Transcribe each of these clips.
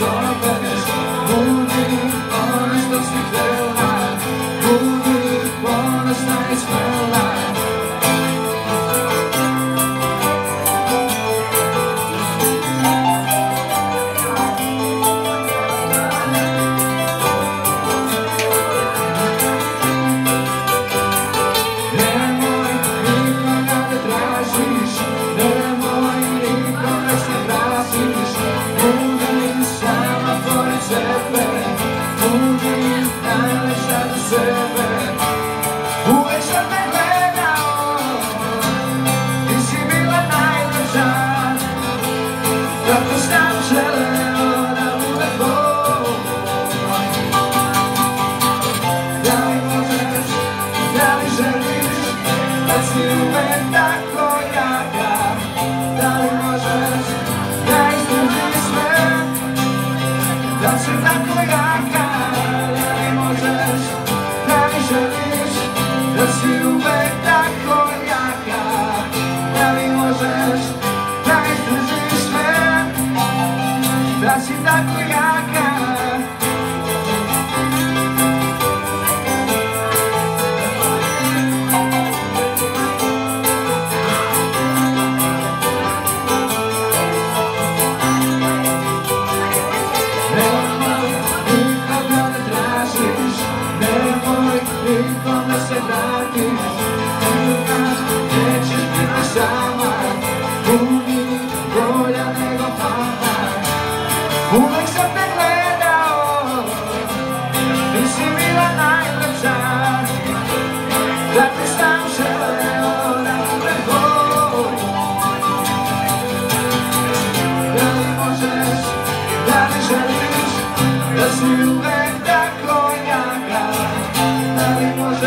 Sarbanes Holding on as those who fell out Holding upon as nights fell Don't stop telling Obrigado, obrigado.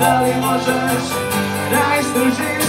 Da li možeš najstrožiti